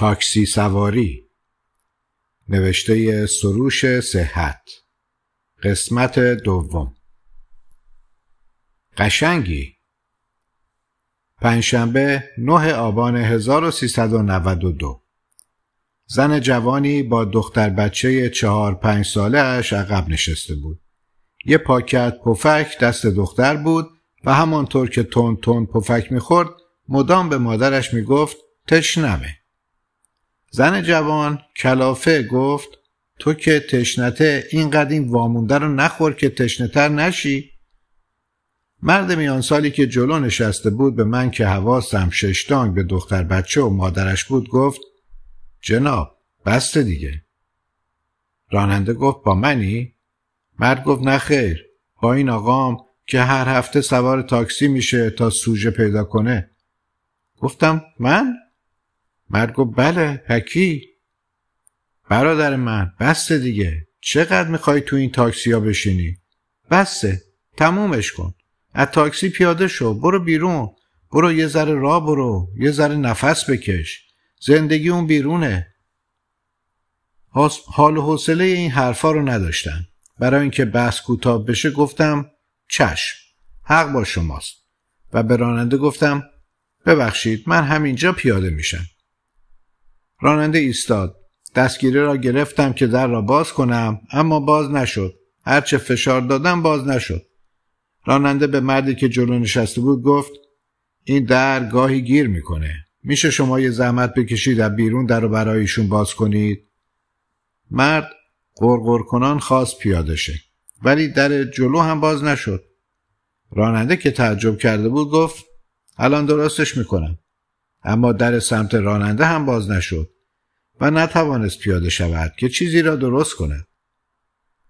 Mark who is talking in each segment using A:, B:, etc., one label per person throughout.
A: تاکسی سواری. نوشته سروش صحت. قسمت دوم. قشنگی. پنجشنبه 9 آبان 1392 زن جوانی با دختر بچه چهار پنج ساله اش عقب نشسته بود. یه پاکت پفک دست دختر بود و همانطور که تون تون پفک می‌خورد مدام به مادرش می‌گفت تشنمه. زن جوان کلافه گفت تو که تشنته این قدیم وامونده رو نخور که تشنتر نشی مرد میان سالی که جلو نشسته بود به من که حواسم ششتانگ به دختر بچه و مادرش بود گفت جناب بسته دیگه راننده گفت با منی؟ مرد گفت نه خیر با این آقام که هر هفته سوار تاکسی میشه تا سوژه پیدا کنه گفتم من؟ مرد گفت بله حکی. برادر من بسته دیگه. چقدر می‌خوای تو این تاکسی ها بشینی؟ بسته تمومش کن. از تاکسی پیاده شو برو بیرون. برو یه ذره راه برو یه ذره نفس بکش. زندگی اون بیرونه. حال و حوصله این حرفا رو نداشتم. برای اینکه بحث کوتاه بشه گفتم چشم. حق با شماست. و به راننده گفتم ببخشید من همینجا پیاده میشم. راننده ایستاد. دستگیری را گرفتم که در را باز کنم اما باز نشد. هرچه فشار دادم باز نشد. راننده به مردی که جلو نشسته بود گفت این در گاهی گیر می‌کنه. میشه شما یه زحمت بکشید در بیرون در رو برایشون باز کنید؟ مرد قرقر کنان خواست پیاده شه ولی در جلو هم باز نشد. راننده که تعجب کرده بود گفت الان درستش می‌کنم. اما در سمت راننده هم باز نشد و نتوانست پیاده شود که چیزی را درست کند.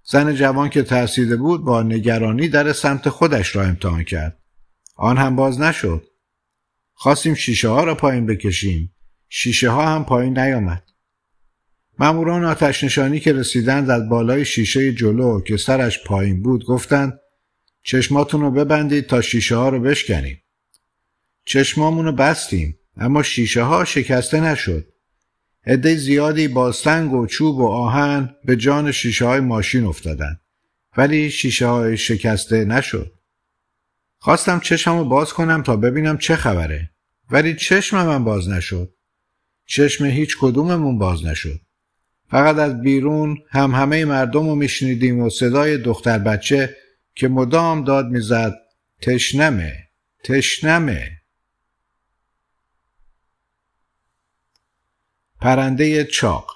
A: زن جوان که ترسیده بود با نگرانی در سمت خودش را امتحان کرد. آن هم باز نشد. خواستیم شیشه ها را پایین بکشیم. شیشه ها هم پایین نیامد. ماموران آتش نشانی که رسیدند از بالای شیشه جلو که سرش پایین بود گفتند چشماتون رو ببندید تا شیشه ها رو بشکنیم. چشمامون رو بستیم. اما شیشه ها شکسته نشد. عده زیادی با سنگ و چوب و آهن به جان شیشه های ماشین افتادند. ولی شیشه های شکسته نشد. خواستم چشم رو باز کنم تا ببینم چه خبره. ولی چشم من باز نشد. چشم هیچ کدوممون باز نشد. فقط از بیرون هم همه مردم رو میشنیدیم و صدای دختر بچه که مدام داد می‌زد تشنمه تشنمه. پرنده چاق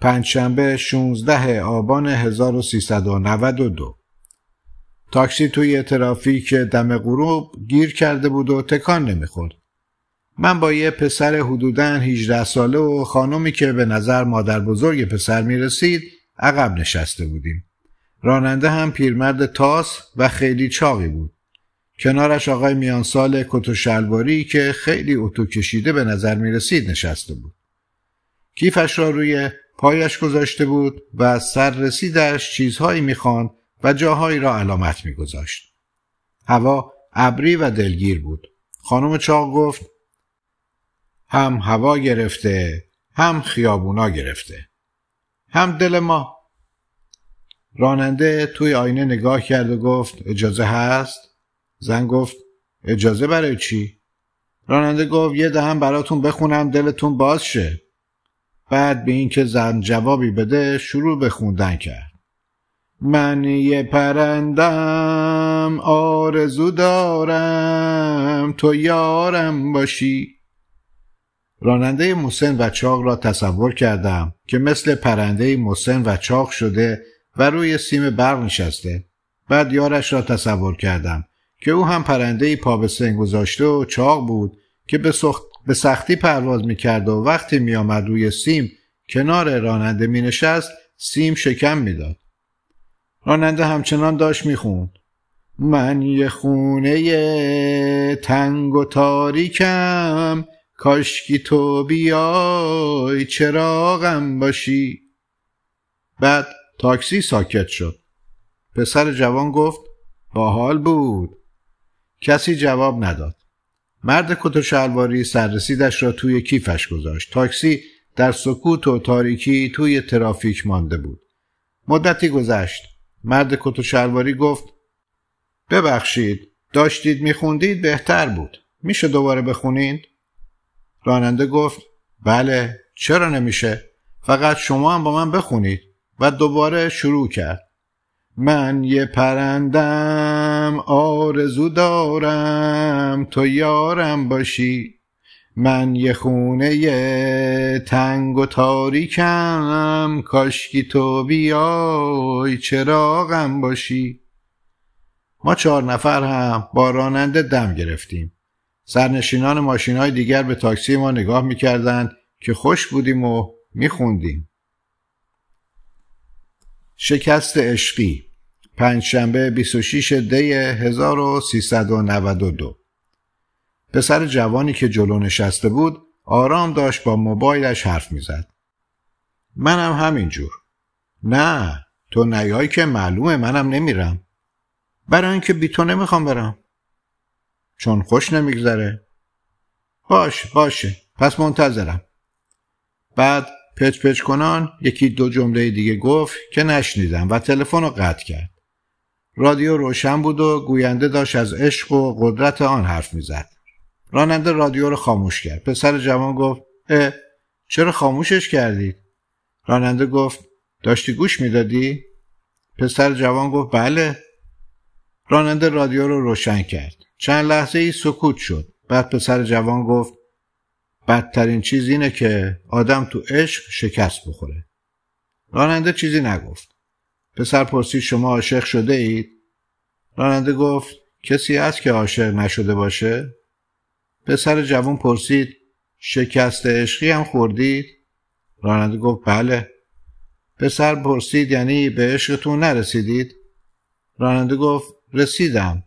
A: پنجشنبه 16 آبان 1392 تاکسی توی ترافیک دم غروب گیر کرده بود و تکان نمی‌خورد. من با یه پسر حدوداً 18 ساله و خانمی که به نظر مادر بزرگ پسر می رسید عقب نشسته بودیم. راننده هم پیرمرد تاس و خیلی چاقی بود. کنارش آقای میانسال کت و شلواری که خیلی اتو کشیده به نظر می رسید نشسته بود. کیفش را روی پایش گذاشته بود و از سر رسیدش چیزهایی می‌خواند و جاهایی را علامت میگذاشت. هوا ابری و دلگیر بود. خانم چاق گفت هم هوا گرفته هم خیابونا گرفته. هم دل ما. راننده توی آینه نگاه کرد و گفت اجازه هست؟ زن گفت اجازه برای چی؟ راننده گفت یه دهم براتون بخونم دلتون باز شه. بعد به اینکه زن جوابی بده شروع به خوندن کرد. من یه پرندم آرزو دارم تو یارم باشی راننده مسن و چاق را تصور کردم که مثل پرنده مسن و چاق شده و روی سیم برق نشسته بعد یارش را تصور کردم که او هم پرنده پا به سن گذاشته و چاق بود که به, سخت به سختی پرواز می‌کرد و وقتی میآمد روی سیم کنار راننده می نشست سیم شکم می‌داد. راننده همچنان داشت می‌خوند. من یه خونه تنگ و تاریکم کاشکی تو بیای چراغم باشی. بعد تاکسی ساکت شد. پسر جوان گفت باحال بود. کسی جواب نداد. مرد کت و شلواری سررسیدش را توی کیفش گذاشت. تاکسی در سکوت و تاریکی توی ترافیک مانده بود. مدتی گذشت. مرد کت و شلواری گفت ببخشید داشتید میخوندید؟ بهتر بود. میشه دوباره بخونید؟ راننده گفت بله چرا نمیشه؟ فقط شما هم با من بخونید. و دوباره شروع کرد. من یه پرندم آرزو دارم تو یارم باشی. من یه خونه یه تنگ و تاریکم کاشکی تو بیای چراغم باشی. ما چهار نفر هم با راننده دم گرفتیم. سرنشینان ماشین های دیگر به تاکسی ما نگاه می‌کردند که خوش بودیم و میخوندیم. شکست عشقی. پنجشنبه 26 دی 1392 پسر جوانی که جلو نشسته بود آرام داشت با موبایلش حرف می‌زد. منم همینجور. نه تو نیایی که معلومه منم نمیرم. برای اینکه بی تو نمی‌خوام برم. چون خوش نمیگذره. باش باشه پس منتظرم. بعد پچ پچ کنان یکی دو جمله دیگه گفت که نشنیدم و تلفن رو قطع کرد. رادیو روشن بود و گوینده داشت از عشق و قدرت آن حرف می‌زد. راننده رادیو رو خاموش کرد. پسر جوان گفت اه چرا خاموشش کردید؟ راننده گفت داشتی گوش می‌دادی؟ پسر جوان گفت بله. راننده رادیو رو روشن کرد. چند لحظه ای سکوت شد. بعد پسر جوان گفت بدترین چیز اینه که آدم تو عشق شکست بخوره. راننده چیزی نگفت. پسر پرسید شما عاشق شده اید؟ راننده گفت کسی هست که عاشق نشده باشه؟ پسر جوان پرسید شکست عشقی هم خوردید؟ راننده گفت بله. پسر پرسید یعنی به عشقتون نرسیدید؟ راننده گفت رسیدم.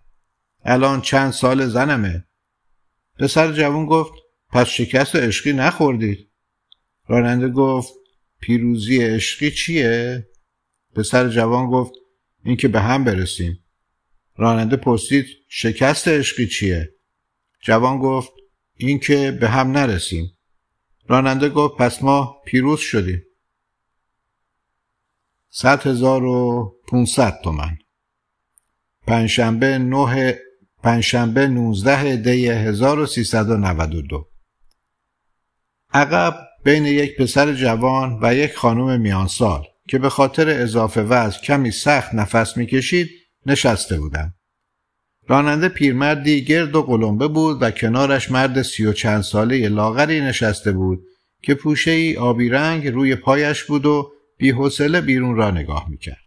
A: الان چند سال زنمه. پسر جوان گفت پس شکست عشقی نخوردید. راننده گفت پیروزی عشقی چیه؟ پسر جوان گفت اینکه به هم برسیم. راننده پرسید شکست عشقی چیه؟ جوان گفت اینکه به هم نرسیم. راننده گفت پس ما پیروز شدیم. صد هزار و پونصد تومن. پنجشنبه نه پنجشنبه 19 دی 1392 عقب بین یک پسر جوان و یک خانم میانسال که به خاطر اضافه وزن کمی سخت نفس می‌کشید نشسته بودم. راننده پیرمردی گرد و قلمبه بود و کنارش مرد سی و چند ساله لاغری نشسته بود که پوشه ای آبی رنگ روی پایش بود و بیحوصله بیرون را نگاه می‌کرد.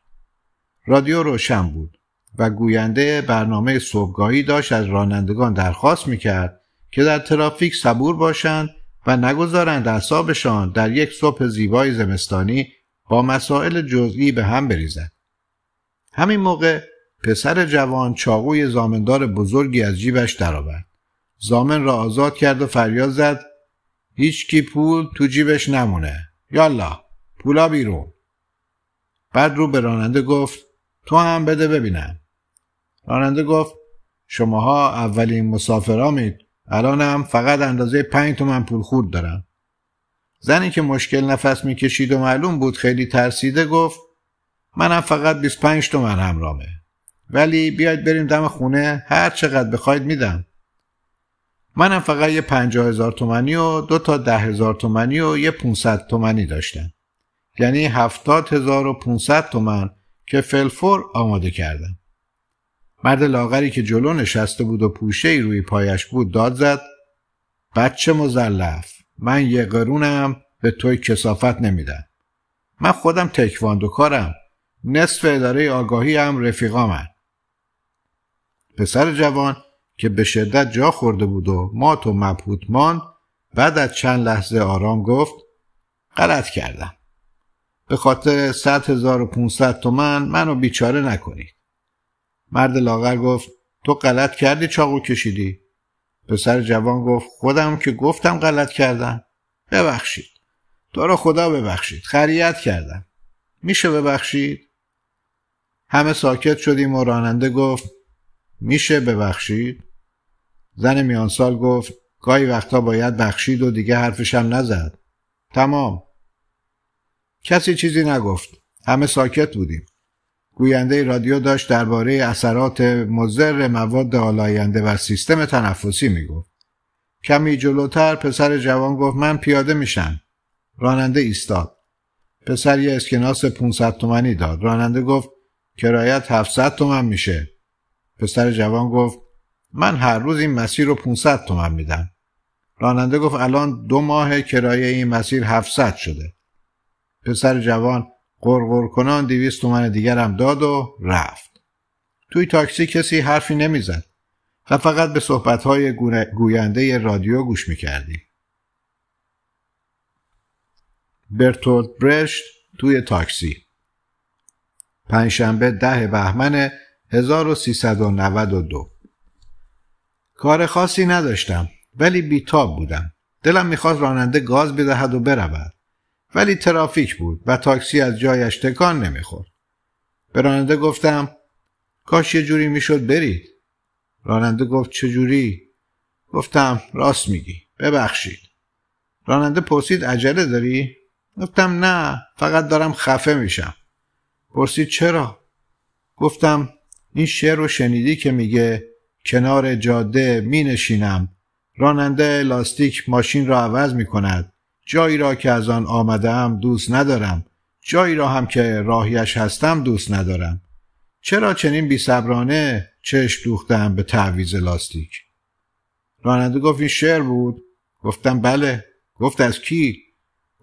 A: رادیو روشن بود و گوینده برنامه صبحگاهی داشت از رانندگان درخواست می‌کرد که در ترافیک صبور باشند و نگذارند اعصابشان در یک صبح زیبای زمستانی با مسائل جزئی به هم بریزد. همین موقع پسر جوان چاقوی زامندار بزرگی از جیبش درآورد. زامن را آزاد کرد و فریاد زد هیچکی پول تو جیبش نمونه. یالا پولا بیرون. بعد رو به راننده گفت تو هم بده ببینم. راننده گفت شماها اولین مسافرامید. الانم فقط اندازه پنج تومن پول خورد دارم. زنی که مشکل نفس می‌کشید و معلوم بود خیلی ترسیده گفت منم فقط 25 تومن همرامه. ولی بیاید بریم دم خونه هر چقدر بخواید میدم. منم فقط یه پنجاه هزار تومنی و دو تا ده هزار تومنی و یه 500 تومنی داشتم. یعنی هفتاد هزار و 500 تومن که فلفور آماده کردم. مرد لاغری که جلو نشسته بود و پوشه ای روی پایش بود داد زد بچه مزلف. من یه قرونم به توی کسافت نمیدم من خودم تکواندو کارم. نصف اداره آگاهی هم رفیقامن. پسر جوان که به شدت جا خورده بود و مات و مبهوت ماند بعد از چند لحظه آرام گفت غلط کردم. به خاطر 1500 تومن منو بیچاره نکنید مرد لاغر گفت تو غلط کردی چاقو کشیدی؟ پسر جوان گفت خودم که گفتم غلط کردم. ببخشید. تو را خدا ببخشید. خریت کردم. میشه ببخشید؟ همه ساکت شدیم و راننده گفت میشه ببخشید؟ زن میانسال گفت گاهی وقتا باید بخشید و دیگه حرفشم نزد. تمام. کسی چیزی نگفت. همه ساکت بودیم. گوینده رادیو داشت درباره اثرات مضر مواد آلاینده و سیستم تنفسی می‌گفت. کمی جلوتر پسر جوان گفت من پیاده میشم. راننده ایستاد. پسر یه اسکناس 500 تومنی داد. راننده گفت کرایت 700 تومن میشه. پسر جوان گفت من هر روز این مسیر رو 500 تومن میدم. راننده گفت الان دو ماه کرایه این مسیر 700 شده. پسر جوان قرقر کنان دیویست تومن دیگرم داد و رفت. توی تاکسی کسی حرفی نمی‌زد و فقط به صحبتهای گوینده رادیو گوش می‌کردیم. برتولد برشت توی تاکسی. پنجشنبه ده بهمن 1392 کار خاصی نداشتم ولی بیتاب بودم. دلم می‌خواست راننده گاز بدهد و برود. ولی ترافیک بود و تاکسی از جایش تکان نمی‌خورد. به راننده گفتم کاش یه جوری می‌شد برید. راننده گفت چجوری گفتم راست میگی ببخشید. راننده پرسید عجله داری؟ گفتم نه فقط دارم خفه میشم. پرسید چرا؟ گفتم این شعر رو شنیدی که میگه کنار جاده می نشینم راننده لاستیک ماشین را عوض می کند جایی را که از آن آمدم دوست ندارم. جایی را هم که راهیش هستم دوست ندارم. چرا چنین بیصبرانه چشم دوختم به تعویز لاستیک؟ راننده گفت این شعر بود. گفتم بله. گفت از کی؟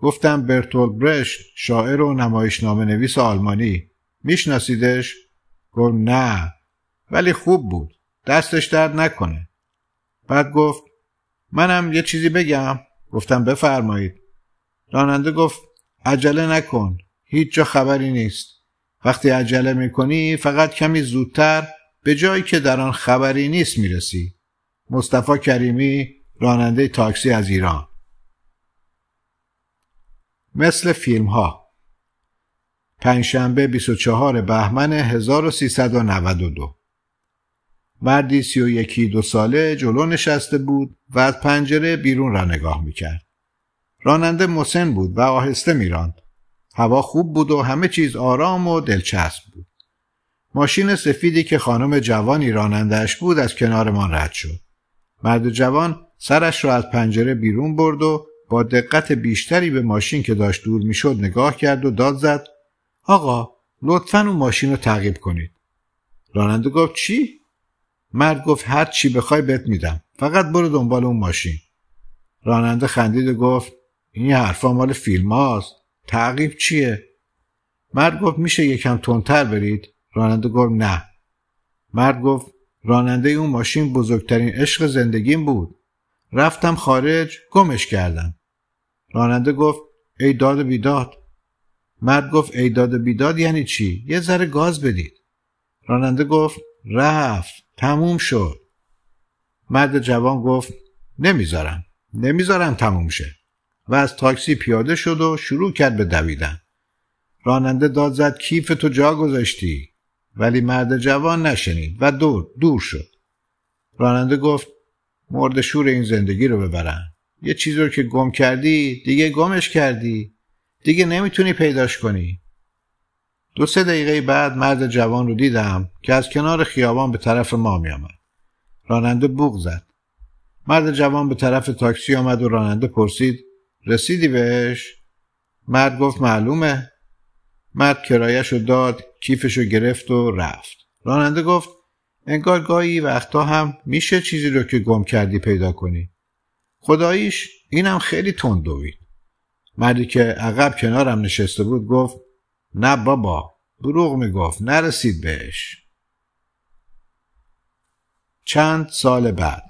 A: گفتم برتول برشت شاعر و نمایشنامه نویس آلمانی. میشناسیدش؟ گفت نه. ولی خوب بود. دستش درد نکنه. بعد گفت منم یه چیزی بگم. گفتم بفرمایید. راننده گفت عجله نکن هیچ جا خبری نیست. وقتی عجله می‌کنی فقط کمی زودتر به جایی که در آن خبری نیست می‌رسی. مصطفی کریمی راننده تاکسی از ایران. مثل فیلم ها پنجشنبه 24 بهمن 1392 مردی سی و یکی دو ساله جلو نشسته بود و از پنجره بیرون را نگاه می‌کرد. راننده مسن بود و آهسته میراند. هوا خوب بود و همه چیز آرام و دلچسب بود. ماشین سفیدی که خانم جوانی رانندهش بود از کنار ما رد شد. مرد جوان سرش را از پنجره بیرون برد و با دقت بیشتری به ماشین که داشت دور می‌شد نگاه کرد و داد زد آقا لطفا اون ماشین رو تعقیب کنید. راننده گفت چی؟ مرد گفت هر چی بخوای بهت میدم. فقط برو دنبال اون ماشین. راننده خندید و گفت این حرفا مال فیلم هاست. تعقیب چیه؟ مرد گفت میشه یکم تندتر برید؟ راننده گفت نه. مرد گفت راننده اون ماشین بزرگترین عشق زندگیم بود. رفتم خارج گمش کردم. راننده گفت ای داد بیداد. مرد گفت ای داد بیداد یعنی چی؟ یه ذره گاز بدید. راننده گفت رفت. تموم شد. مرد جوان گفت نمی‌ذارم. نمی‌ذارم تموم شه. و از تاکسی پیاده شد و شروع کرد به دویدن. راننده داد زد کیف تو جا گذاشتی؟ ولی مرد جوان نشنید و دور دور شد. راننده گفت مرد شور این زندگی رو ببرن یه چیزی رو که گم کردی دیگه گمش کردی. دیگه نمی‌تونی پیداش کنی. دو سه دقیقه بعد مرد جوان رو دیدم که از کنار خیابان به طرف ما می آمد. راننده بوغ زد. مرد جوان به طرف تاکسی آمد و راننده پرسید رسیدی بهش؟ مرد گفت معلومه. مرد کرایش رو داد کیفش رو گرفت و رفت. راننده گفت انگار گاهی وقتا هم میشه چیزی رو که گم کردی پیدا کنی. خداییش اینم خیلی تند. مردی که عقب کنارم نشسته بود گفت نه بابا دروغ می‌گفت نرسید بهش. چند سال بعد.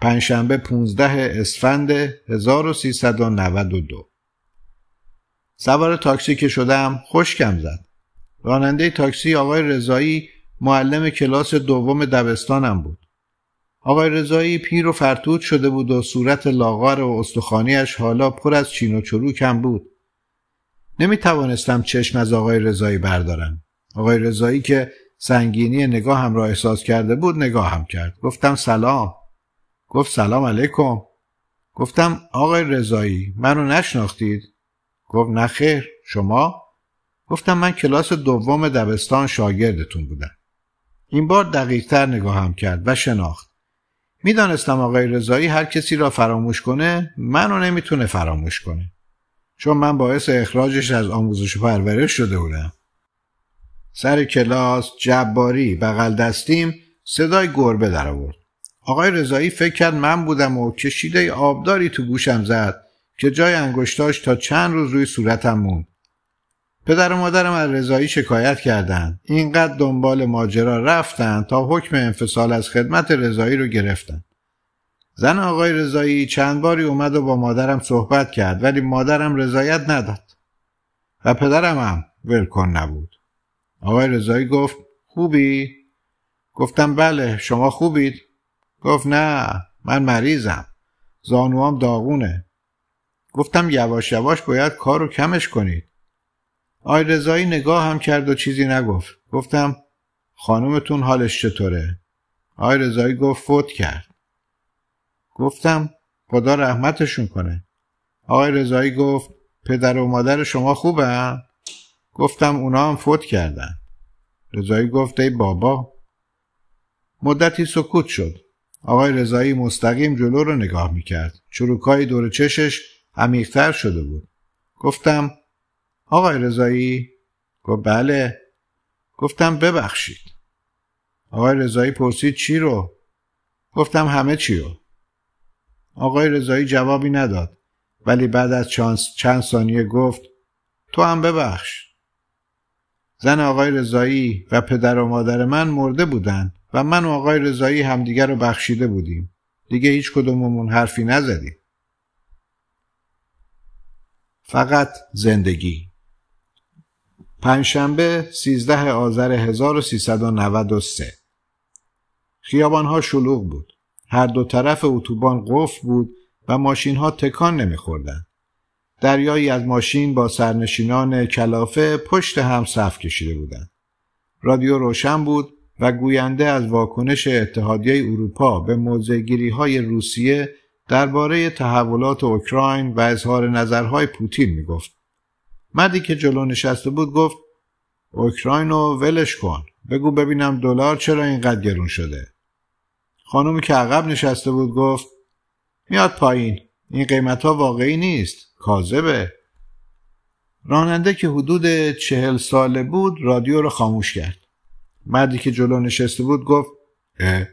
A: پنجشنبه 15 اسفند 1392 سوار تاکسی که شدم خوشکم زد. راننده تاکسی آقای رضایی معلم کلاس دوم دبستانم بود. آقای رضایی پیر و فرتود شده بود و صورت لاغر و استخانیش حالا پر از چین و چروکم بود. نمی توانستم چشم از آقای رضایی بردارم. آقای رضایی که سنگینی نگاه هم را احساس کرده بود نگاه هم کرد. گفتم سلام. گفت سلام علیکم گفتم آقای رضایی منو نشناختید گفت خیر شما گفتم من کلاس دوم دبستان شاگردتون بودم این بار دقیقتر نگاهم کرد و شناخت می‌دانستم آقای رضایی هر کسی را فراموش کنه منو نمی‌تونه فراموش کنه چون من باعث اخراجش از آموزش و پرورش شده بودم. سر کلاس جباری بغل دستیم صدای گربه در آورد. آقای رضایی فکر کرد من بودم و کشیده آبداری تو گوشم زد که جای انگشتاش تا چند روز روی صورتم موند. پدر و مادرم از رضایی شکایت کردند. اینقدر دنبال ماجرا رفتن تا حکم انفصال از خدمت رضایی رو گرفتن زن آقای رضایی چند باری اومد و با مادرم صحبت کرد ولی مادرم رضایت نداد و پدرم هم ولکن نبود. آقای رضایی گفت خوبی؟ گفتم بله شما خوبید؟ گفت نه من مریضم زانوام داغونه. گفتم یواش یواش باید کار رو کمش کنید. آی رضایی نگاه هم کرد و چیزی نگفت. گفتم خانومتون حالش چطوره؟ آی رضایی گفت فوت کرد. گفتم خدا رحمتشون کنه. آقای رضایی گفت پدر و مادر شما خوبه؟ گفتم اونا هم فوت کردن. رضایی گفت ای بابا. مدتی سکوت شد. آقای رضایی مستقیم جلو رو نگاه می‌کرد. چروکای دور چشش عمیقتر شده بود. گفتم آقای رضایی؟ گفت بله. گفتم ببخشید. آقای رضایی پرسید چی رو؟ گفتم همه چی رو. آقای رضایی جوابی نداد. ولی بعد از چند ثانیه گفت تو هم ببخش. زن آقای رضایی و پدر و مادر من مرده بودند و من و آقای رضایی همدیگر رو بخشیده بودیم. دیگه هیچ کدوممون حرفی نزدیم. فقط زندگی. پنجشنبه 13 آذر 1393 خیابانها شلوغ بود. هر دو طرف اتوبان قفل بود و ماشین ها تکان نمیخوردند. دریایی از ماشین با سرنشینان کلافه پشت هم صف کشیده بودند. رادیو روشن بود و گوینده از واکنش اتحادیه اروپا به موضعگیری های روسیه درباره تحولات اوکراین و اظهار نظرهای پوتین می‌گفت. مردی که جلو نشسته بود گفت اوکراین رو ولش کن. بگو ببینم دلار چرا اینقدر گرون شده. خانومی که عقب نشسته بود گفت میاد پایین. این قیمت ها واقعی نیست. کاذبه. راننده که حدود چهل ساله بود رادیو رو خاموش کرد. مردی که جلو نشسته بود گفت اه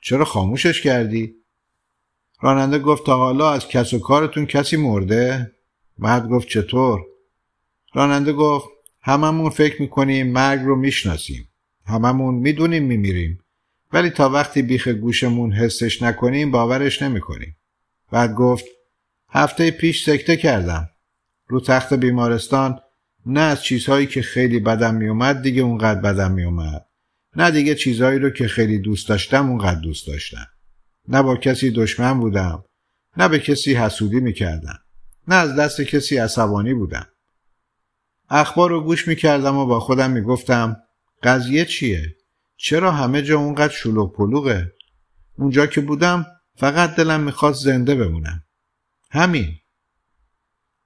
A: چرا خاموشش کردی؟ راننده گفت تا حالا از کس و کارتون کسی مرده؟ مرد گفت چطور؟ راننده گفت هممون فکر می‌کنیم مرگ رو می‌شناسیم. هممون می‌دونیم میمیریم. ولی تا وقتی بیخ گوشمون حسش نکنیم باورش نمی‌کنیم. بعد گفت هفته پیش سکته کردم. رو تخت بیمارستان نه از چیزهایی که خیلی بدم میومد دیگه اونقدر بدم میومد. نه دیگه چیزهایی رو که خیلی دوست داشتم اونقدر دوست داشتم. نه با کسی دشمن بودم. نه به کسی حسودی می‌کردم. نه از دست کسی عصبانی بودم. اخبار رو گوش می‌کردم و با خودم می‌گفتم قضیه چیه؟ چرا همه جا اونقدر شلوغ پلوغه؟ اونجا که بودم فقط دلم می‌خواست زنده بمونم. همین.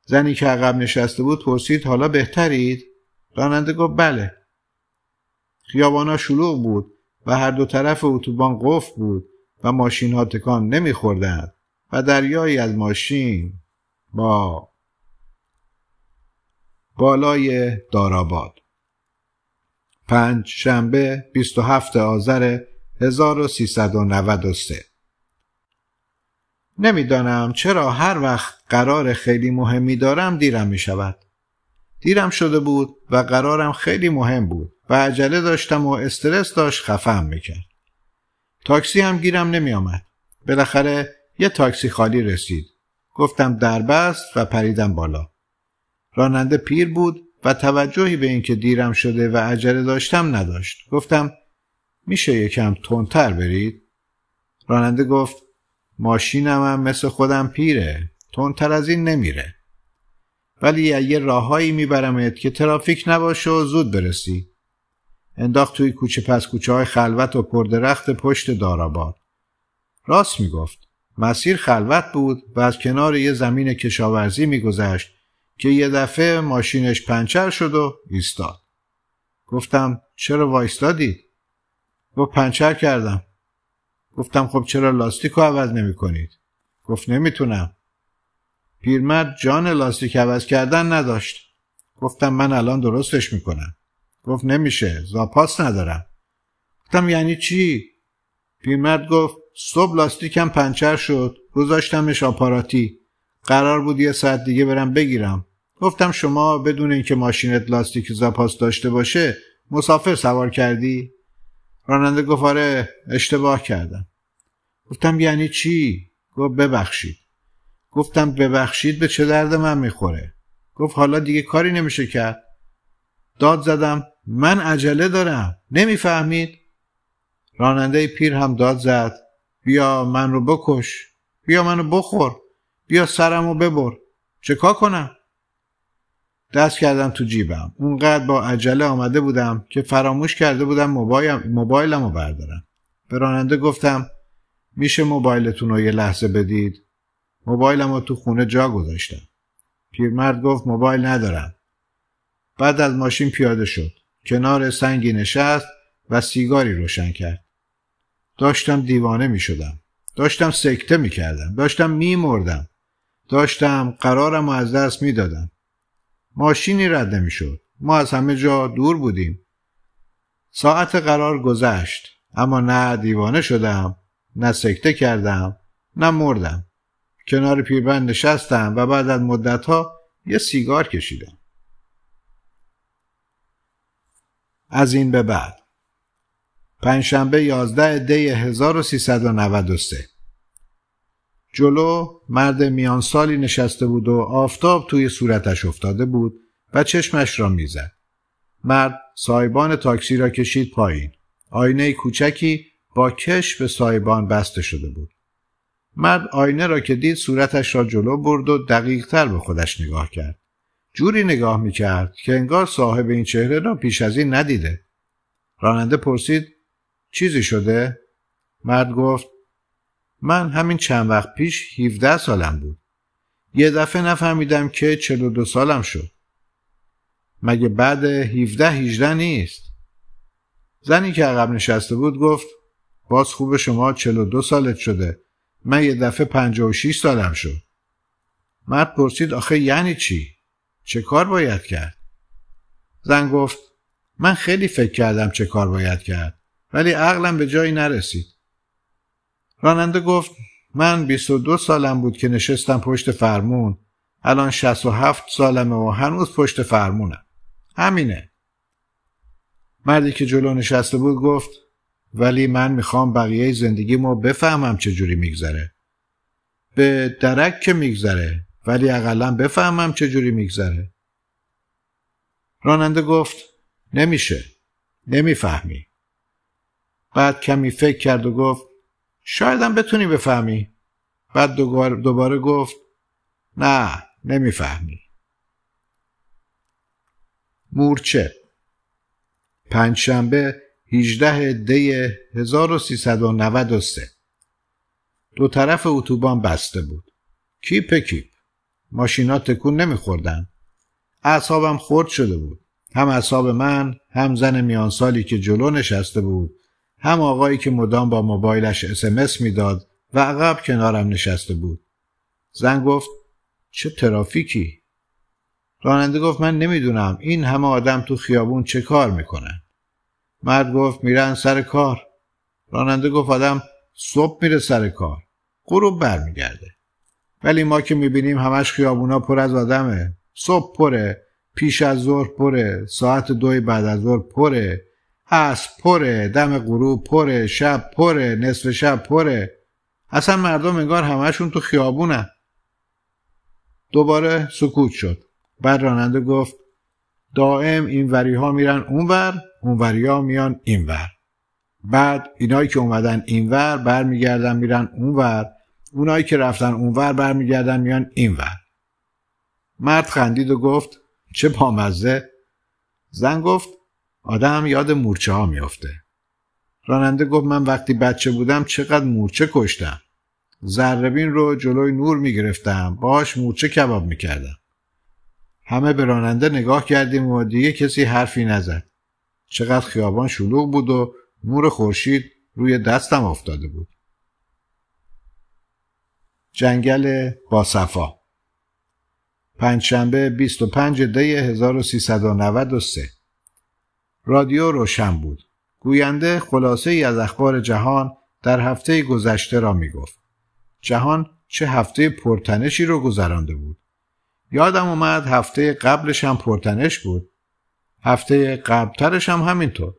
A: زنی که عقب نشسته بود پرسید حالا بهترید؟ راننده گفت بله. خیابانا شلوغ بود و هر دو طرف اتوبان قفل بود و ماشین ها تکان نمیخوردند و دریایی از ماشین با بالای داراباد پنج شنبه 27 آذر 1393 نمی‌دانم چرا هر وقت قرار خیلی مهمی دارم دیرم می شود. دیرم شده بود و قرارم خیلی مهم بود و عجله داشتم و استرس داشت خفهم می‌کرد. تاکسی هم گیرم نمی آمد. بالاخره یه تاکسی خالی رسید. گفتم دربست و پریدم بالا. راننده پیر بود و توجهی به اینکه دیرم شده و عجله داشتم نداشت. گفتم میشه یکم تندتر برید؟ راننده گفت ماشینم هم مثل خودم پیره. تندتر از این نمیره. ولی یه راههایی میبرمت که ترافیک نباشه و زود برسی. انداخت توی کوچه پس کوچه های خلوت و پردرخت پشت داراباد. راست می‌گفت. مسیر خلوت بود و از کنار یه زمین کشاورزی میگذشت که یه دفعه ماشینش پنچر شد و ایستاد. گفتم چرا وایستادید؟ گفت پنچر کردم. گفتم خب چرا لاستیک رو عوض نمی کنید؟ گفت نمی‌تونم. پیرمرد جان لاستیک عوض کردن نداشت. گفتم من الان درستش می‌کنم. گفت نمیشه زاپاس ندارم. گفتم یعنی چی؟ پیرمرد گفت صبح لاستیکم پنچر شد گذاشتمش آپاراتی قرار بود یه ساعت دیگه برم بگیرم گفتم شما بدون اینکه ماشینت لاستیک زاپاس داشته باشه مسافر سوار کردی؟ راننده گفت آره اشتباه کردم. گفتم یعنی چی؟ گفت ببخشید. گفتم ببخشید به چه درد من می‌خوره؟ گفت حالا دیگه کاری نمیشه کرد. داد زدم من عجله دارم. نمی‌فهمید؟ راننده پیر هم داد زد. بیا من رو بکش. بیا منو بخور. بیا سرمو ببر. چکا کنم؟ دست کردم تو جیبم اونقدر با عجله آمده بودم که فراموش کرده بودم موبایلم رو بردارم به راننده گفتم میشه موبایلتون رو یه لحظه بدید موبایلم رو تو خونه جا گذاشتم پیرمرد گفت موبایل ندارم بعد از ماشین پیاده شد کنار سنگی نشست و سیگاری روشن کرد داشتم دیوانه می شدم. داشتم سکته می کردم. داشتم می مردم. داشتم قرارم و از دست می دادم. ماشینی رد نمی شد. ما از همه جا دور بودیم. ساعت قرار گذشت. اما نه دیوانه شدم. نه سکته کردم. نه مردم. کنار پیربند نشستم و بعد از مدتها یه سیگار کشیدم. از این به بعد پنجشنبه 11 دی 1393 جلو مرد میان سالی نشسته بود و آفتاب توی صورتش افتاده بود و چشمش را می‌زد. مرد سایبان تاکسی را کشید پایین. آینه کوچکی با کش به سایبان بسته شده بود. مرد آینه را که دید صورتش را جلو برد و دقیقتر به خودش نگاه کرد. جوری نگاه می‌کرد که انگار صاحب این چهره را پیش از این ندیده. راننده پرسید چیزی شده؟ مرد گفت من همین چند وقت پیش 17 سالم بود. یه دفعه نفهمیدم که 42 سالم شد. مگه بعد 17 18 نیست؟ زنی که عقب نشسته بود گفت باز خوب شما 42 سالت شده. من یه دفعه 56 سالم شد. مرد پرسید آخه یعنی چی؟ چه کار باید کرد؟ زن گفت من خیلی فکر کردم چه کار باید کرد. ولی عقلم به جایی نرسید. راننده گفت من 22 سالم بود که نشستم پشت فرمون الان 67 سالمه و هنوز پشت فرمونم. همینه. مردی که جلو نشسته بود گفت ولی من می‌خوام بقیه زندگیمو بفهمم چه جوری میگذره. به درک که میگذره ولی اقلا بفهمم چه جوری میگذره. راننده گفت نمیشه. نمی‌فهمی. بعد کمی فکر کرد و گفت شایدم بتونی بفهمی. بعد دوباره گفت نه نمی‌فهمی. مورچه. پنجشنبه 18 دی 1393 دو طرف اتوبان بسته بود. کیپ کیپ. ماشینا تکون نمیخوردن. اعصابم خرد شده بود. هم اعصاب من هم زن میانسالی که جلو نشسته بود. هم آقایی که مدام با موبایلش اسمس می‌داد و عقب کنارم نشسته بود. زن گفت چه ترافیکی؟ راننده گفت من نمی‌دونم این همه آدم تو خیابون چه کار می‌کنن؟ مرد گفت میرن سر کار. راننده گفت آدم صبح میره سر کار. غروب برمیگرده. ولی ما که می‌بینیم همش خیابونا پر از آدمه. صبح پره. پیش از ظهر پره. ساعت دوی بعد از ظهر پره. هست پره دم غروب پره شب پره نصف شب پره. اصلا مردم انگار همشون تو خیابونن. دوباره سکوت شد. بعد راننده گفت دائم این وری ها میرن اونور اون وری ها میان اینور. بعد اینایی که اومدن اینور برمیگردن میرن اونور. اونایی که رفتن اونور برمیگردن میان اینور. مرد خندید و گفت چه پامزه زن گفت آدم یاد مورچه ها میافته. راننده گفت من وقتی بچه بودم چقدر مورچه کشتم. زربین رو جلوی نور می‌گرفتم. باش موچه کباب می‌کردم. همه به راننده نگاه کردیم و دیگه کسی حرفی نزد. چقدر خیابان شلوغ بود و نور خورشید روی دستم افتاده بود. جنگل باصفا. پنجشنبه 25 دی 1393 رادیو روشن بود گوینده خلاصه ای از اخبار جهان در هفته گذشته را می گفت. جهان چه هفته پرتنشی رو گذرانده بود. یادم اومد هفته قبلش هم پرتنش بود. هفته قبلترش هم همینطور.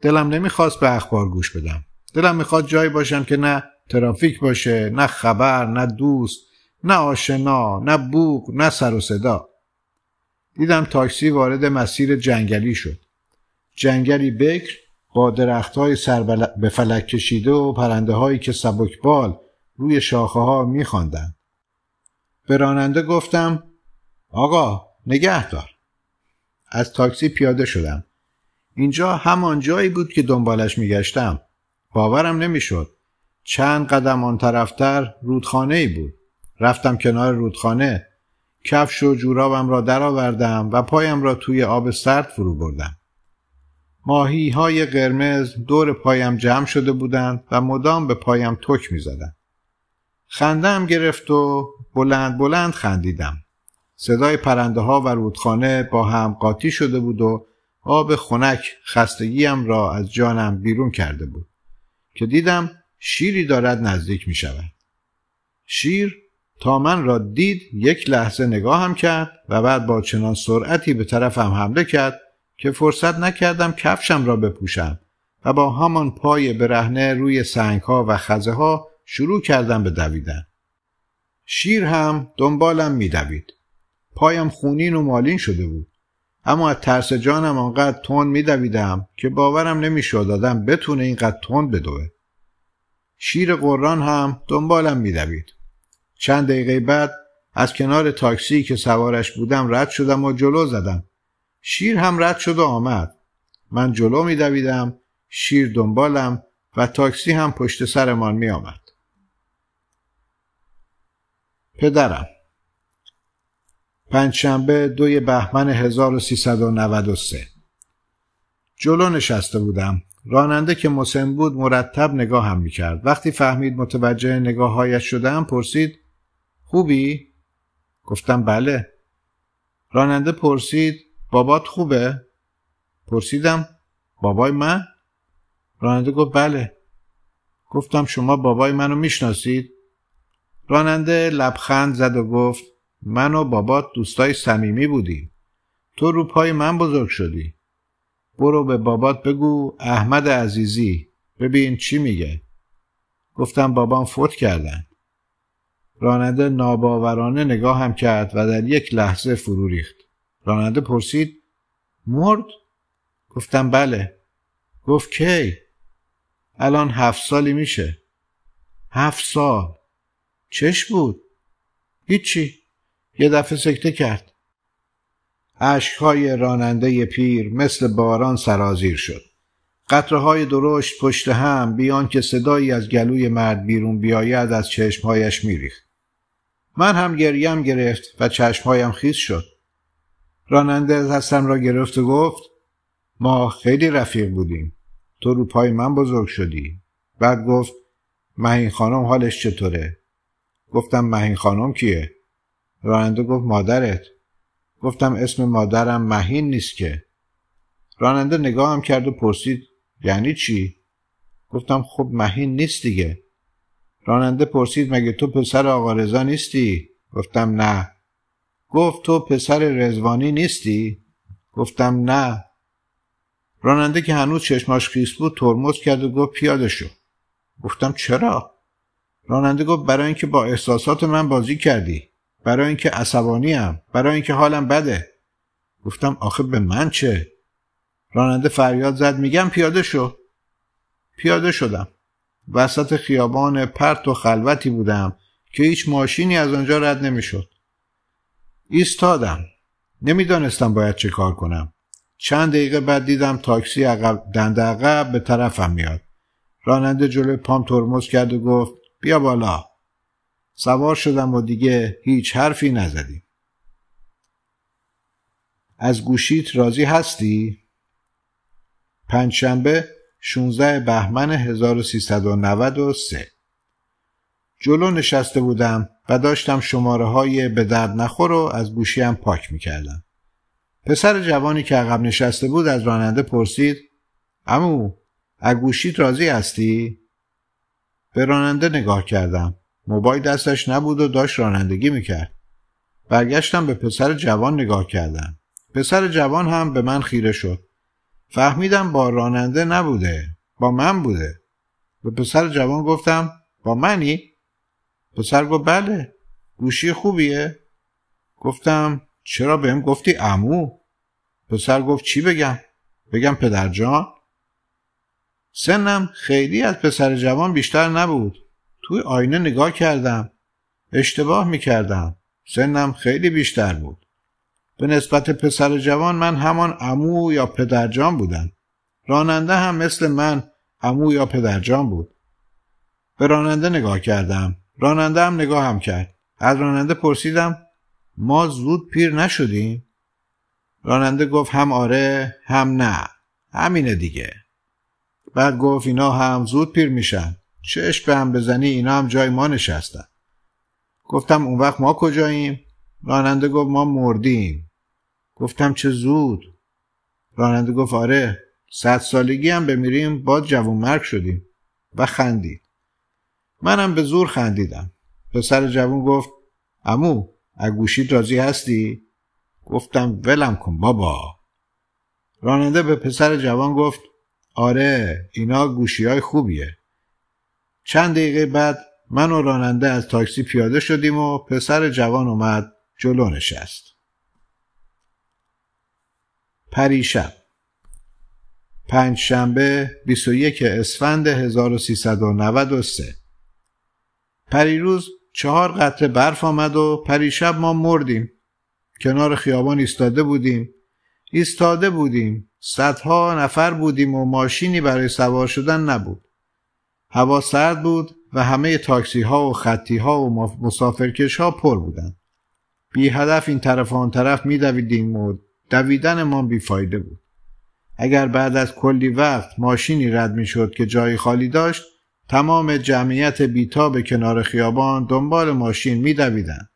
A: دلم نمی‌خواست به اخبار گوش بدم. دلم می‌خواد جایی باشم که نه ترافیک باشه، نه خبر، نه دوست، نه آشنا، نه بوق، نه سر و صدا. دیدم تاکسی وارد مسیر جنگلی شد. جنگلی بکر با درختهای سر به فلک کشیده و پرنده هایی که سبکبال روی شاخه ها میخواندند. به راننده گفتم آقا نگه دار. از تاکسی پیاده شدم. اینجا همان جایی بود که دنبالش میگشتم. باورم نمی‌شد. چند قدم آن طرفتر رودخانه ای بود. رفتم کنار رودخانه. کفش و جورابم را درآوردم و پایم را توی آب سرد فرو بردم. ماهی های قرمز دور پایم جمع شده بودند و مدام به پایم تک می زدن. خندم گرفت و بلند بلند خندیدم. صدای پرنده ها و رودخانه با هم قاطی شده بود و آب خنک خستگیم را از جانم بیرون کرده بود که دیدم شیری دارد نزدیک می شود. شیر تا من را دید یک لحظه نگاهم کرد و بعد با چنان سرعتی به طرفم حمله کرد که فرصت نکردم کفشم را بپوشم و با همان پای برهنه روی سنگ ها و خزه ها شروع کردم به دویدن. شیر هم دنبالم میدوید. پایم خونین و مالین شده بود. اما از ترس جانم آنقدر تون میدویدم که باورم نمی‌شد آدم بتونه اینقدر تند بدوه. شیر قران هم دنبالم میدوید. چند دقیقه بعد از کنار تاکسی که سوارش بودم رد شدم و جلو زدم. شیر هم رد شد و آمد. من جلو میدویدم، شیر دنبالم و تاکسی هم پشت سرمان می آمد. پدرم پنجشنبه دوی بهمن 1393 جلو نشسته بودم راننده که مسن بود مرتب نگاه هم می کرد. وقتی فهمید متوجه نگاه هایش شدم پرسید خوبی؟ گفتم بله راننده پرسید بابات خوبه؟ پرسیدم. بابای من؟ راننده گفت بله. گفتم شما بابای منو می‌شناسید؟ راننده لبخند زد و گفت من و بابات دوستای صمیمی بودیم. تو رو پای من بزرگ شدی. برو به بابات بگو احمد عزیزی. ببین چی میگه. گفتم بابام فوت کردن. راننده ناباورانه نگاه هم کرد و در یک لحظه فرو ریخت. راننده پرسید مرد؟ گفتم بله. گفت کی؟ الان هفت سالی میشه. هفت سال. چش بود؟ هیچی. یه دفعه سکته کرد. اشکهای راننده پیر مثل باران سرازیر شد. قطره های درشت پشت هم بیان که صدایی از گلوی مرد بیرون بیاید از چشمهایش میریخت. من هم گریم گرفت و چشمهایم خیز شد. راننده دستم را گرفت و گفت ما خیلی رفیق بودیم. تو رو پای من بزرگ شدی. بعد گفت مهین خانم حالش چطوره؟ گفتم مهین خانم کیه؟ راننده گفت مادرت. گفتم اسم مادرم مهین نیست که. راننده نگاهم کرد و پرسید یعنی چی؟ گفتم خب مهین نیست دیگه. راننده پرسید مگه تو پسر آقا رضا نیستی؟ گفتم نه. گفت تو پسر رزوانی نیستی؟ گفتم نه. راننده که هنوز چشماش خیس بود ترمز کرد و گفت پیاده شو. گفتم چرا؟ راننده گفت برای اینکه با احساسات من بازی کردی. برای اینکه عصبانی ام برای اینکه حالم بده. گفتم آخه به من چه؟ راننده فریاد زد میگم پیاده شو. پیاده شدم. وسط خیابان پرت و خلوتی بودم که هیچ ماشینی از آنجا رد نمی‌شد. ایستادم. نمی‌دانستم باید چه کار کنم. چند دقیقه بعد دیدم تاکسی عقب دنده عقب به طرفم میاد. راننده جلوی پام ترمز کرد و گفت بیا بالا. سوار شدم و دیگه هیچ حرفی نزدیم. از گوشیت راضی هستی؟ پنجشنبه 16 بهمن 1393 جلو نشسته بودم و داشتم شماره های به درد نخور رو از گوشیم پاک می‌کردم. پسر جوانی که عقب نشسته بود از راننده پرسید امو از گوشیت راضی هستی؟ به راننده نگاه کردم. موبایل دستش نبود و داشت رانندگی می‌کرد. برگشتم به پسر جوان نگاه کردم. پسر جوان هم به من خیره شد. فهمیدم با راننده نبوده. با من بوده. به پسر جوان گفتم با منی؟ پسر گفت بله. گوشی خوبیه؟ گفتم چرا بهم گفتی امو؟ پسر گفت چی بگم؟ بگم پدرجان؟ سنم خیلی از پسر جوان بیشتر نبود. توی آینه نگاه کردم. اشتباه می‌کردم. سنم خیلی بیشتر بود. به نسبت پسر جوان من همان امو یا پدرجان بودم. راننده هم مثل من امو یا پدرجان بود. به راننده نگاه کردم. راننده هم نگاه هم کرد. از راننده پرسیدم ما زود پیر نشدیم؟ راننده گفت هم آره هم نه. همینه دیگه. بعد گفت اینا هم زود پیر میشن. چشم به هم بزنی اینا هم جای ما نشستن. گفتم اون وقت ما کجاییم؟ راننده گفت ما مردیم. گفتم چه زود. راننده گفت آره صد سالگی هم بمیریم با جوون مرگ شدیم و خندید. منم به زور خندیدم. پسر جوون گفت امو اگوشید راضی هستی؟ گفتم ولم کن بابا. راننده به پسر جوان گفت آره اینا گوشی های خوبیه. چند دقیقه بعد من و راننده از تاکسی پیاده شدیم و پسر جوان اومد جلو نشست. پریشب پنج شنبه 21 اسفند 1393 پریروز چهار قطره برف آمد و پریشب ما مردیم. کنار خیابان ایستاده بودیم. ایستاده بودیم. صدها نفر بودیم و ماشینی برای سوار شدن نبود. هوا سرد بود و همه تاکسی ها و خطی ها و مسافرکش ها پر بودند. بی هدف این طرف آن طرف می دویدیم و دویدن ما بیفایده بود. اگر بعد از کلی وقت ماشینی رد می شد که جای خالی داشت تمام جمعیت بیتاب کنار خیابان دنبال ماشین می دویدن.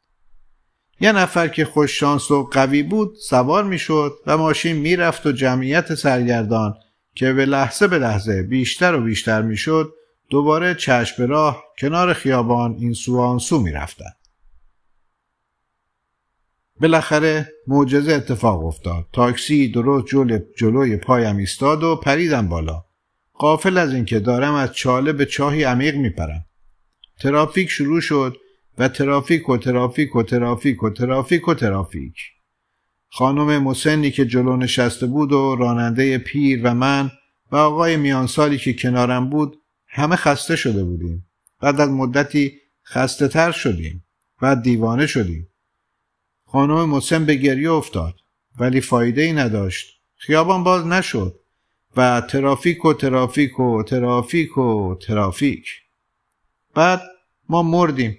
A: یه نفر که خوش شانس و قوی بود سوار می شد و ماشین می رفت و جمعیت سرگردان که به لحظه به لحظه بیشتر و بیشتر می شد دوباره چشم به راه کنار خیابان این سو آن سو می رفتن. بالاخره معجزه اتفاق افتاد. تاکسی درست جلو جلوی پایم ایستاد و پریدم بالا. قافل از اینکه دارم از چاله به چاهی عمیق میپرم. ترافیک شروع شد و ترافیک و ترافیک و ترافیک و ترافیک و ترافیک. خانم مسنی که جلو نشسته بود و راننده پیر و من و آقای میانسالی که کنارم بود همه خسته شده بودیم. بعد از مدتی خسته تر شدیم. بعد دیوانه شدیم. خانم مسن به گریه افتاد ولی فایده ای نداشت. خیابان باز نشد و ترافیک و ترافیک و ترافیک و ترافیک. بعد ما مردیم.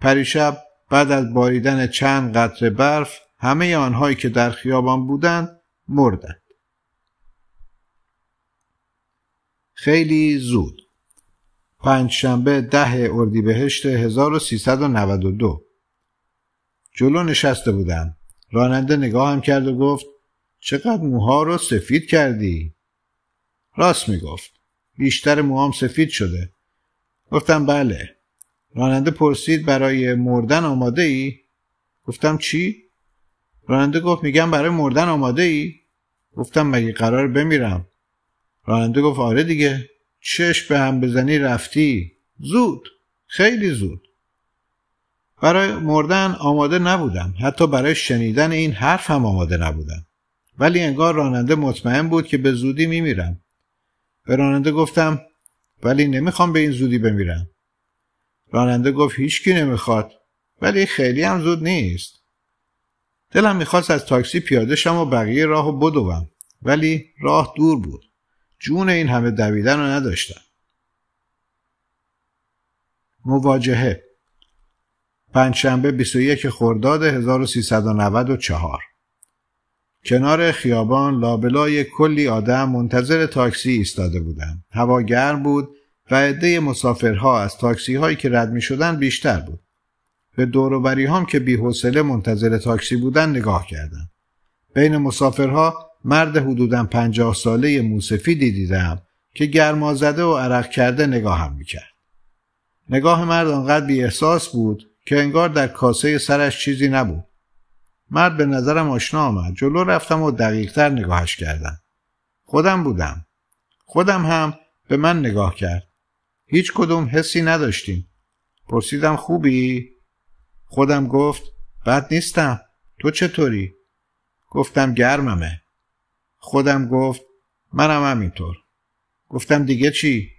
A: پریشب بعد از باریدن چند قطره برف همه آنهایی که در خیابان بودند مردند. خیلی زود پنجشنبه ده اردیبهشت 1392 جلو نشسته بودم راننده نگاهم کرد و گفت چقدر موها رو سفید کردی؟ راست می‌گفت. بیشتر موهام سفید شده. گفتم بله. راننده پرسید برای مردن آماده ای؟ گفتم چی؟ راننده گفت میگم برای مردن آماده ای؟ گفتم مگه قرار بمیرم؟ راننده گفت آره دیگه. چشم به هم بزنی رفتی. زود. خیلی زود. برای مردن آماده نبودم. حتی برای شنیدن این حرف هم آماده نبودم. ولی انگار راننده مطمئن بود که به زودی میمیرم. به راننده گفتم ولی نمی‌خوام به این زودی بمیرم. راننده گفت هیچکی نمی‌خواد ولی خیلی هم زود نیست. دلم می‌خواست از تاکسی پیاده شم و بقیه راه رو بدوم ولی راه دور بود. جون این همه دویدن رو نداشتم. مواجهه. پنجشنبه 21 خرداد 1394 کنار خیابان لابلای کلی آدم منتظر تاکسی ایستاده بودند. هوا گرم بود و عده مسافرها از تاکسی هایی که رد می شدن بیشتر بود. به دوروبری هم که بیحوصله منتظر تاکسی بودن نگاه کردم. بین مسافرها مرد حدودا پنجاه ساله موسفیدی دیدم که گرمازده و عرق کرده نگاهم می‌کرد. نگاه مرد آنقدر بی احساس بود که انگار در کاسه سرش چیزی نبود. مرد به نظرم آشنا آمد. جلو رفتم و دقیقتر نگاهش کردم. خودم بودم. خودم هم به من نگاه کرد. هیچ کدوم حسی نداشتیم. پرسیدم خوبی؟ خودم گفت بد نیستم. تو چطوری؟ گفتم گرممه. خودم گفت منم همینطور. گفتم دیگه چی؟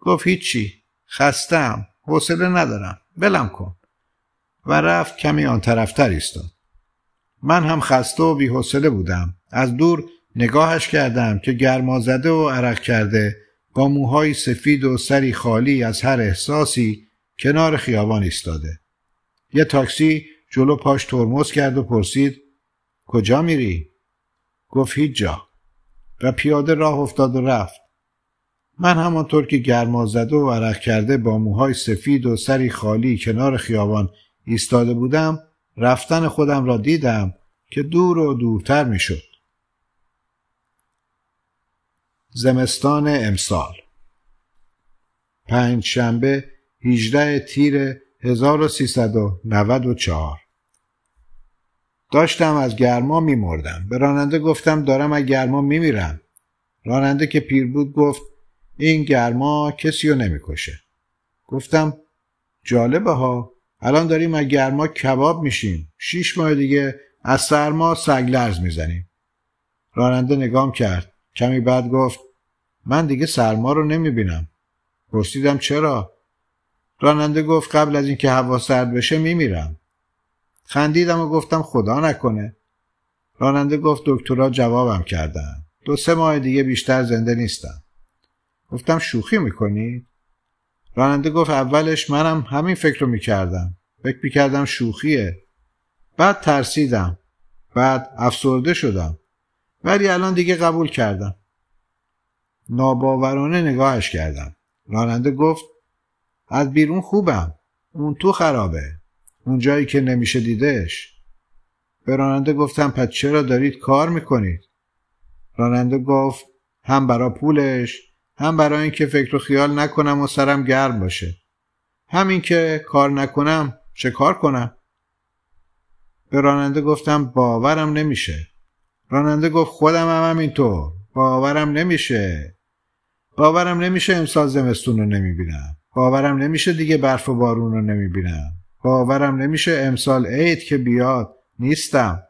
A: گفت هیچی. خستم. حوصله ندارم. بلم کن. و رفت کمی آن طرفتر ایستاد. من هم خسته و بیحوصله بودم. از دور نگاهش کردم که گرمازده و عرق کرده با موهای سفید و سری خالی از هر احساسی کنار خیابان ایستاده. یه تاکسی جلو پاش ترمز کرد و پرسید کجا میری؟ گفت هیچ جا و پیاده راه افتاد و رفت. من همانطور که گرما زده و عرق کرده با موهای سفید و سری خالی کنار خیابان ایستاده بودم رفتن خودم را دیدم که دور و دورتر می‌شد. زمستان امسال. پنج شنبه 18 تیر 1394 داشتم از گرما میمردم. به راننده گفتم دارم از گرما میمیرم. راننده که پیر بود گفت این گرما کسی رو نمی‌کشه. گفتم جالبه ها الان داریم از گرما کباب میشیم. شیش ماه دیگه از سرما سگلرز می‌زنیم. راننده نگام کرد. کمی بعد گفت من دیگه سرما رو نمی‌بینم. پرسیدم چرا؟ راننده گفت قبل از اینکه هوا سرد بشه میمیرم. خندیدم و گفتم خدا نکنه. راننده گفت دکترها جوابم کردن. دو سه ماه دیگه بیشتر زنده نیستم. گفتم شوخی می‌کنی؟ راننده گفت اولش منم همین فکر رو می‌کردم. فکر می‌کردم شوخیه. بعد ترسیدم. بعد افسرده شدم. ولی الان دیگه قبول کردم. ناباورانه نگاهش کردم. راننده گفت از بیرون خوبم. اون تو خرابه. اون جایی که نمیشه دیدش. به راننده گفتم پس چرا دارید کار می‌کنید؟ راننده گفت هم برا پولش هم برای اینکه فکر و خیال نکنم و سرم گرم باشه. همین که کار نکنم چه کار کنم؟ به راننده گفتم باورم نمیشه. راننده گفت خودم هم همینطور. باورم نمیشه. باورم نمیشه امسال زمستون رو نمی‌بینم. باورم نمیشه دیگه برف و بارون رو نمی‌بینم. باورم نمیشه امسال عید که بیاد نیستم.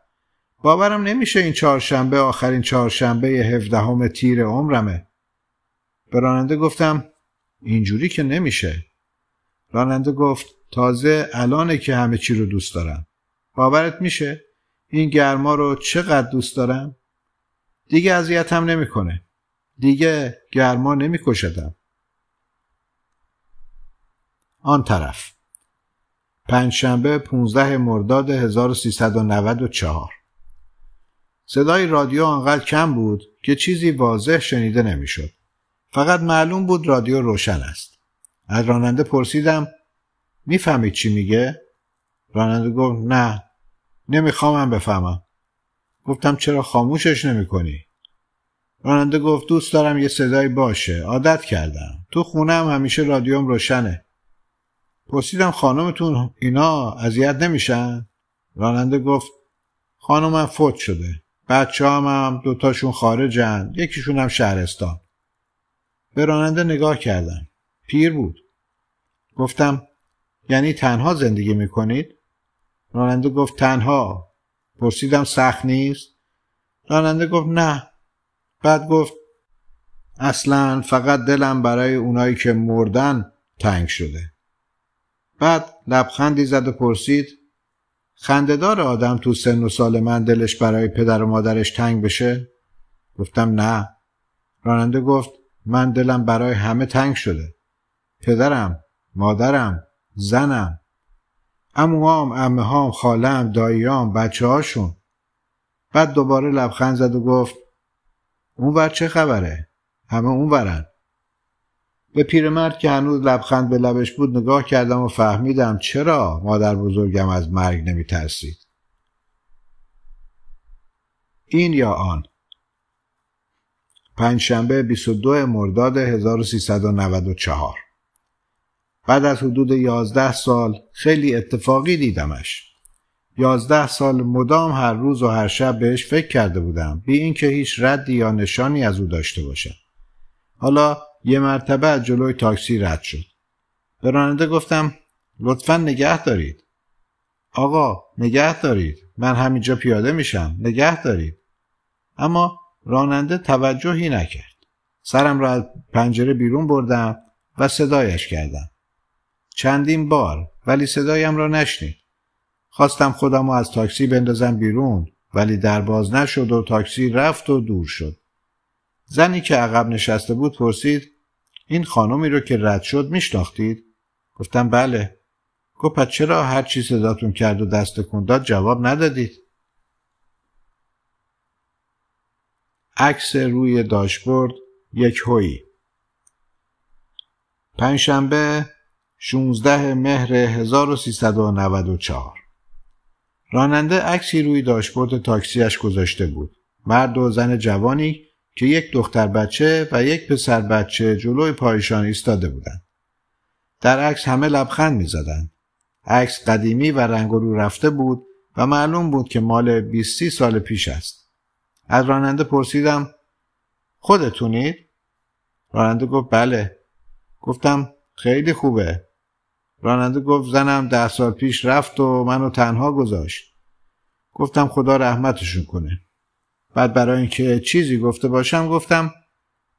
A: باورم نمیشه این چهارشنبه آخرین چهارشنبه هفدهم تیر عمرمه. به راننده گفتم اینجوری که نمیشه. راننده گفت تازه الانه که همه چی رو دوست دارم. باورت میشه؟ این گرما رو چقدر دوست دارم؟ دیگه اذیتم نمی‌کنه. دیگه گرما نمیکشدم. آن طرف. پنجشنبه 15 مرداد 1394 صدای رادیو آنقدر کم بود که چیزی واضح شنیده نمی‌شد. فقط معلوم بود رادیو روشن است. از راننده پرسیدم می‌فهمید چی میگه؟ راننده گفت نه نمیخوامم بفهمم. گفتم چرا خاموشش نمی‌کنی؟ راننده گفت دوست دارم یه صدایی باشه عادت کردم تو خونم همیشه رادیوم روشنه پرسیدم خانمتون اینا اذیت نمیشن راننده گفت خانمم فوت شده بچه هم, هم دوتاشون خارجن یکیشون هم شهرستان به راننده نگاه کردم پیر بود گفتم یعنی تنها زندگی می‌کنید؟ راننده گفت تنها پرسیدم سخت نیست؟ راننده گفت نه بعد گفت اصلا فقط دلم برای اونایی که مردن تنگ شده بعد لبخندی زد و پرسید خندهدار آدم تو سن و سال من دلش برای پدر و مادرش تنگ بشه؟ گفتم نه راننده گفت من دلم برای همه تنگ شده. پدرم مادرم زنم. اموهام امه هام خالم داییام بچه هاشون بعد دوباره لبخند زد و گفت اون بر چه خبره؟ همه اون برن به پیرمرد که هنوز لبخند به لبش بود نگاه کردم و فهمیدم چرا مادر بزرگم از مرگ نمی ترسید. این یا آن؟ پنجشنبه 22 مرداد 1394 بعد از حدود 11 سال خیلی اتفاقی دیدمش. یازده سال مدام هر روز و هر شب بهش فکر کرده بودم بی اینکه هیچ ردی یا نشانی از او داشته باشم. حالا یه مرتبه از جلوی تاکسی رد شد. به راننده گفتم لطفا نگه دارید. آقا نگه دارید. من همینجا پیاده میشم. نگه دارید. اما راننده توجهی نکرد. سرم را از پنجره بیرون بردم و صدایش کردم. چندین بار ولی صدایم را نشنید. خواستم خودم رو از تاکسی بندازم بیرون ولی در باز نشد و تاکسی رفت و دور شد. زنی که عقب نشسته بود پرسید این خانمی رو که رد شد میشناختید؟ گفتم بله. گفت پس چرا هر چی صداتون کرد و دست کنداد جواب ندادید؟ عکس روی داشبورد یک هوی پنجشنبه 16 مهر 1394 راننده عکسی روی داشبورد تاکسیش گذاشته بود. مرد و زن جوانی که یک دختر بچه و یک پسر بچه جلوی پایشان ایستاده بودند. در عکس همه لبخند می زدن. عکس قدیمی و رنگ رو رفته بود و معلوم بود که مال 20 سال پیش است. از راننده پرسیدم خودتونید؟ راننده گفت بله. گفتم خیلی خوبه. راننده گفت زنم ده سال پیش رفت و منو تنها گذاشت. گفتم خدا رحمتشون کنه. بعد برای اینکه چیزی گفته باشم گفتم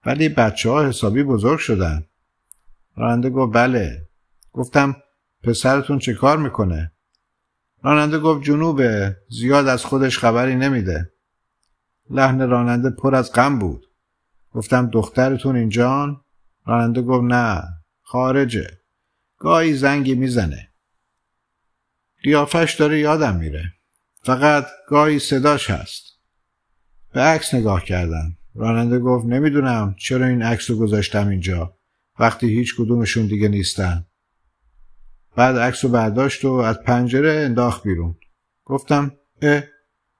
A: ولی بچه ها حسابی بزرگ شدن. راننده گفت بله. گفتم پسرتون چه کار می‌کنه؟ راننده گفت جنوبه زیاد از خودش خبری نمیده. لحن راننده پر از غم بود. گفتم دخترتون اینجان؟ راننده گفت نه خارجه. گاهی زنگی می‌زنه. قیافش داره یادم میره. فقط گاهی صداش هست. به عکس نگاه کردم. راننده گفت نمی‌دونم چرا این عکس رو گذاشتم اینجا وقتی هیچ کدومشون دیگه نیستن. بعد عکس رو برداشت و از پنجره انداخت بیرون. گفتم اه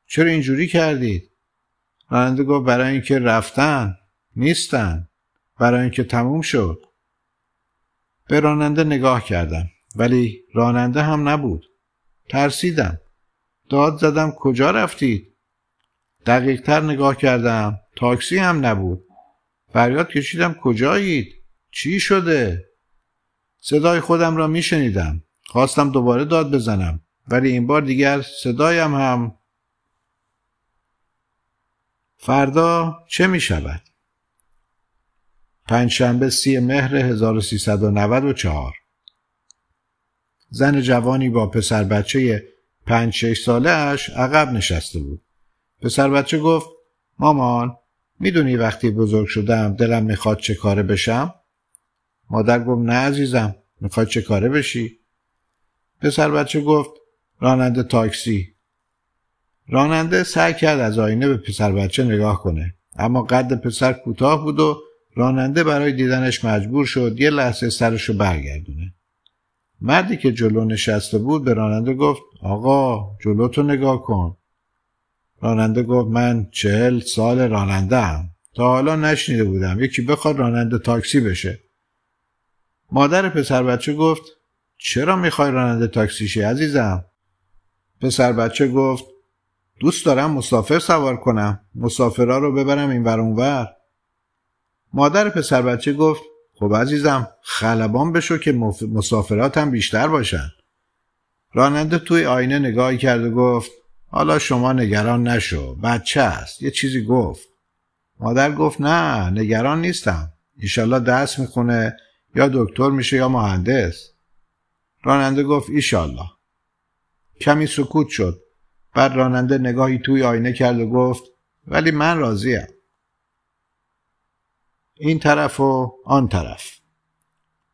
A: چرا اینجوری کردید؟ راننده گفت برای اینکه رفتن نیستن برای اینکه تموم شد. به راننده نگاه کردم ولی راننده هم نبود. ترسیدم. داد زدم کجا رفتید؟ دقیق تر نگاه کردم. تاکسی هم نبود. فریاد کشیدم کجایید؟ چی شده؟ صدای خودم را می شنیدم. خواستم دوباره داد بزنم. ولی این بار دیگر صدایم هم فردا چه می شود؟ پنجشنبه سی مهر 1394 زن جوانی با پسر بچه پنج شش ساله اش عقب نشسته بود. پسر بچه گفت مامان می‌دونی وقتی بزرگ شدم دلم می‌خواد چه کاره بشم؟ مادر گفت نه عزیزم می‌خواد چه کاره بشی؟ پسر بچه گفت راننده تاکسی. راننده سعی کرد از آینه به پسر بچه نگاه کنه اما قد پسر کوتاه بود و راننده برای دیدنش مجبور شد یه لحظه سرشو برگردونه. مردی که جلو نشسته بود به راننده گفت آقا جلوتو نگاه کن. راننده گفت من چهل سال راننده هم. تا حالا نشنیده بودم یکی بخواد راننده تاکسی بشه. مادر پسر بچه گفت چرا می‌خوای راننده تاکسی شی عزیزم؟ پسر بچه گفت دوست دارم مسافر سوار کنم. مسافرها رو ببرم این ور اونور مادر پسر بچه گفت خب عزیزم خلبان بشو که مسافراتم بیشتر باشن. راننده توی آینه نگاهی کرد و گفت حالا شما نگران نشو بچه است. یه چیزی گفت. مادر گفت نه نگران نیستم. ایشالله درس می‌خونه یا دکتر میشه یا مهندس. راننده گفت ایشالله کمی سکوت شد. بعد راننده نگاهی توی آینه کرد و گفت ولی من راضیم این طرف و آن طرف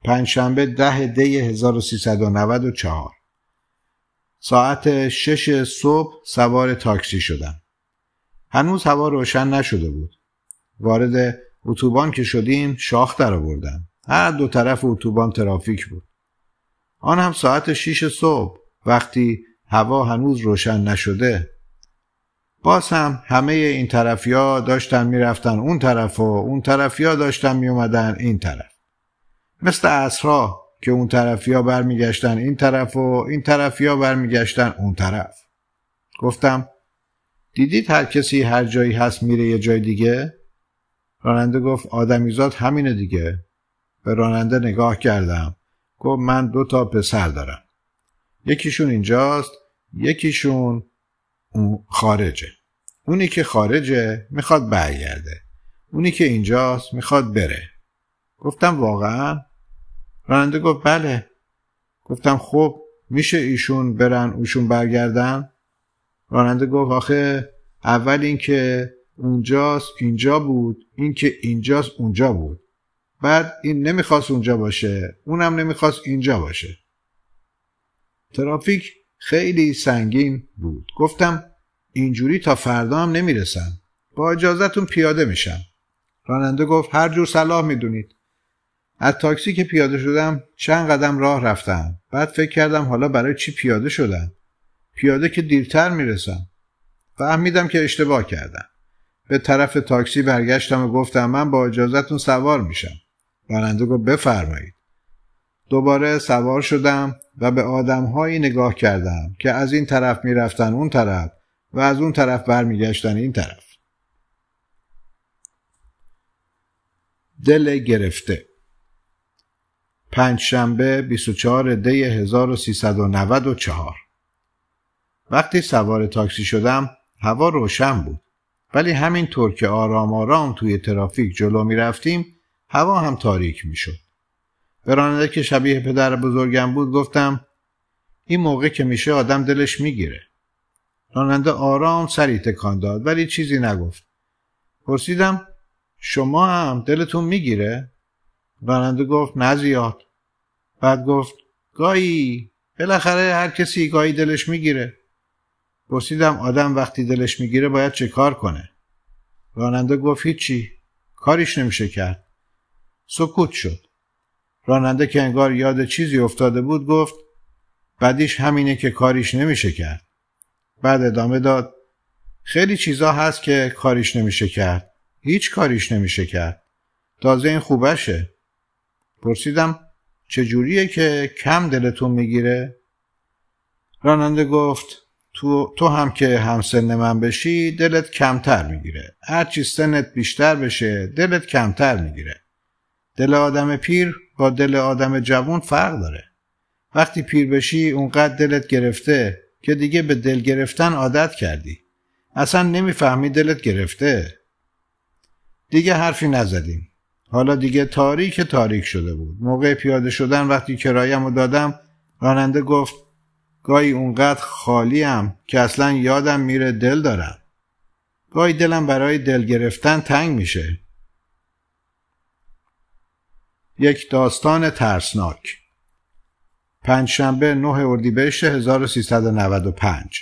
A: پنجشنبه ده دی 1394 ساعت شش صبح سوار تاکسی شدم. هنوز هوا روشن نشده بود. وارد اتوبان که شدیم شاخ در آوردم. هر دو طرف اتوبان ترافیک بود. آن هم ساعت شیش صبح وقتی هوا هنوز روشن نشده. باز هم همه این طرفیا داشتن می‌رفتن اون طرف و اون طرفیا داشتن میومدن این طرف. مثل اصرا که اون طرفیا برمیگشتن این طرف و این طرفیا برمیگشتن اون طرف. گفتم دیدید هر کسی هر جایی هست میره یه جای دیگه؟ راننده گفت آدمیزاد همینه دیگه. به راننده نگاه کردم. گفت من دو تا پسر دارم. یکیشون اینجاست یکیشون اون خارجه. اونی که خارجه می‌خواد برگرده. اونی که اینجاست می‌خواد بره. گفتم واقعا؟ راننده گفت بله. گفتم خب میشه ایشون برن اوشون برگردن؟ راننده گفت آخه اول اینکه اونجاست اینجا بود اینکه اینجاست اونجا بود. بعد این نمی‌خواست اونجا باشه اونم نمی‌خواست اینجا باشه. ترافیک خیلی سنگین بود. گفتم اینجوری تا فردا هم نمی‌رسم. با اجازتون پیاده میشم. راننده گفت هر جور صلاح می‌دونید. از تاکسی که پیاده شدم چند قدم راه رفتم. بعد فکر کردم حالا برای چی پیاده شدم؟ پیاده که دیرتر می‌رسم. فهمیدم که اشتباه کردم. به طرف تاکسی برگشتم و گفتم من با اجازتون سوار میشم. راننده گفت بفرمایید. دوباره سوار شدم و به آدمهایی نگاه کردم که از این طرف می‌رفتن اون طرف و از اون طرف برمیگشتن این طرف. دل گرفته. پنجشنبه 24 دی 1394 وقتی سوار تاکسی شدم هوا روشن بود. ولی همین طور که آرام آرام توی ترافیک جلو می رفتیم هوا هم تاریک می شد. به راننده که شبیه پدر بزرگم بود گفتم این موقع که میشه آدم دلش می‌گیره. راننده آرام سری تکان داد ولی چیزی نگفت. پرسیدم شما هم دلتون می‌گیره؟ راننده گفت نه زیاد. بعد گفت گاهی بالاخره هر کسی گاهی دلش می‌گیره. پرسیدم آدم وقتی دلش می‌گیره باید چه کار کنه؟ راننده گفت هیچی کاریش نمیشه کرد. سکوت شد. راننده که انگار یاد چیزی افتاده بود گفت بعدیش همینه که کاریش نمیشه کرد. بعد ادامه داد خیلی چیزا هست که کاریش نمیشه کرد. هیچ کاریش نمیشه کرد. تازه این خوبشه. پرسیدم چجوریه که کم دلتون می‌گیره؟ راننده گفت تو, تو هم که همسن من بشی دلت کمتر می‌گیره. هرچی سنت بیشتر بشه دلت کمتر می‌گیره. دل آدم پیر با دل آدم جوان فرق داره. وقتی پیر بشی اونقدر دلت گرفته که دیگه به دل گرفتن عادت کردی. اصلا نمی‌فهمی دلت گرفته. دیگه حرفی نزدیم. حالا دیگه تاریک تاریک شده بود. موقع پیاده شدن وقتی کرایم رو دادم راننده گفت گاهی اونقدر خالیم که اصلا یادم میره دل دارم. گاهی دلم برای دل گرفتن تنگ میشه. یک داستان ترسناک پنجشنبه 9 اردیبهشت 1395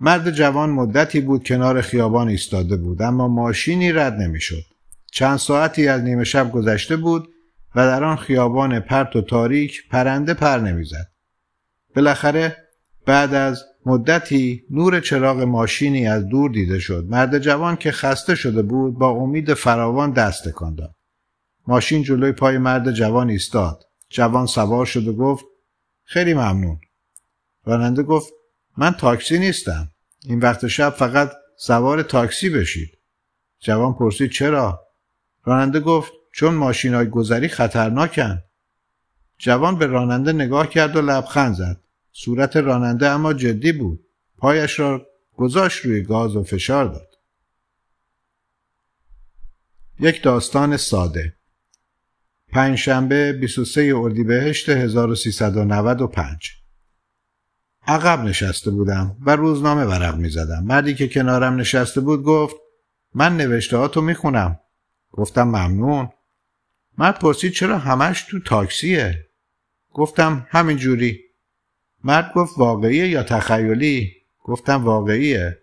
A: مرد جوان مدتی بود کنار خیابان ایستاده بود اما ماشینی رد نمی‌شد. چند ساعتی از نیمه شب گذشته بود و در آن خیابان پرت و تاریک پرنده پر نمی‌زد. بالاخره بعد از مدتی نور چراغ ماشینی از دور دیده شد. مرد جوان که خسته شده بود با امید فراوان دست تکان داد. ماشین جلوی پای مرد جوان ایستاد. جوان سوار شد و گفت خیلی ممنون. راننده گفت من تاکسی نیستم. این وقت شب فقط سوار تاکسی بشید. جوان پرسید چرا؟ راننده گفت چون ماشین های گذری خطرناکن. جوان به راننده نگاه کرد و لبخند زد. صورت راننده اما جدی بود. پایش را گذاشت روی گاز و فشار داد. یک داستان ساده پنجشنبه 23 اردیبهشت 1395 عقب نشسته بودم و روزنامه ورق می زدم. مردی که کنارم نشسته بود گفت من نوشته ها تو می خونم. گفتم ممنون. مرد پرسید چرا همش تو تاکسیه گفتم همین جوری مرد گفت واقعیه یا تخیلی گفتم واقعیه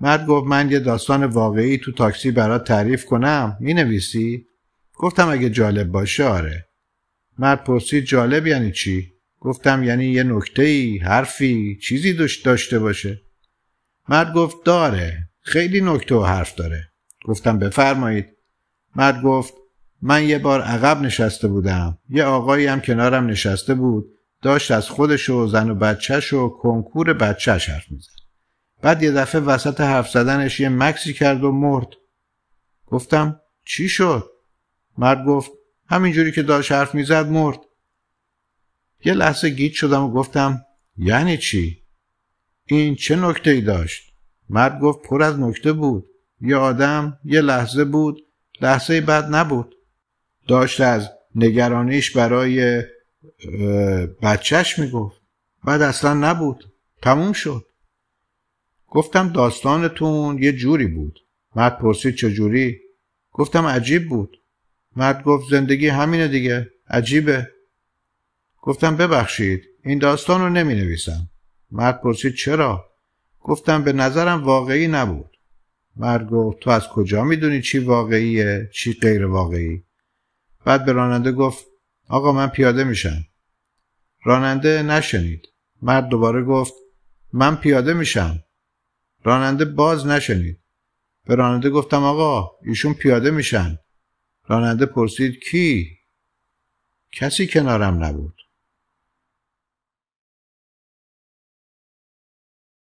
A: مرد گفت من یه داستان واقعی تو تاکسی برات تعریف کنم می نویسی؟ گفتم اگه جالب باشه آره. مرد پرسید جالب یعنی چی؟ گفتم یعنی یه نکته حرفی، چیزی داشته باشه. مرد گفت داره. خیلی نکته و حرف داره. گفتم بفرمایید. مرد گفت من یه بار عقب نشسته بودم. یه آقایی هم کنارم نشسته بود. داشت از خودش و زن و بچهش و کنکور بچهش حرف می‌زد. بعد یه دفعه وسط حرف زدنش یه مکسی کرد و مرد. گفتم چی شد؟ مرد گفت همینجوری که داشت حرف می‌زد مرد. یه لحظه گیت شدم و گفتم یعنی چی؟ این چه نکته ای داشت؟ مرد گفت پر از نکته بود. یه آدم یه لحظه بود لحظه بعد نبود. داشت از نگرانیش برای بچهش می‌گفت. بعد اصلا نبود. تموم شد. گفتم داستانتون یه جوری بود. مرد پرسید چه جوری گفتم عجیب بود. مرد گفت زندگی همینه دیگه. عجیبه. گفتم ببخشید این داستان رو نمی نویسم مرد پرسید چرا؟ گفتم به نظرم واقعی نبود. مرد گفت تو از کجا می‌دونی چی واقعیه چی غیر واقعی؟ بعد به راننده گفت آقا من پیاده میشم. راننده نشنید. مرد دوباره گفت من پیاده میشم. راننده باز نشنید. به راننده گفتم آقا ایشون پیاده میشن. راننده پرسید کی؟ کسی کنارم نبود.